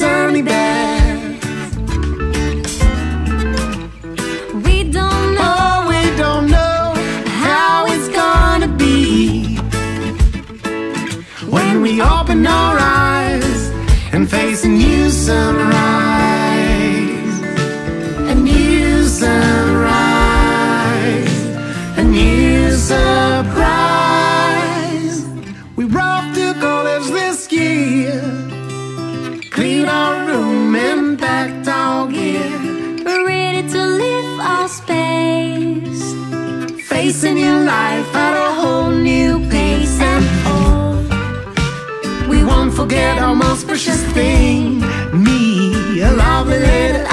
sunny bed. We don't know Oh, we don't know how it's gonna be when we open our eyes and face a new sunrise. place in your life at a whole new pace and oh we won't forget our most precious thing. Me a lovely little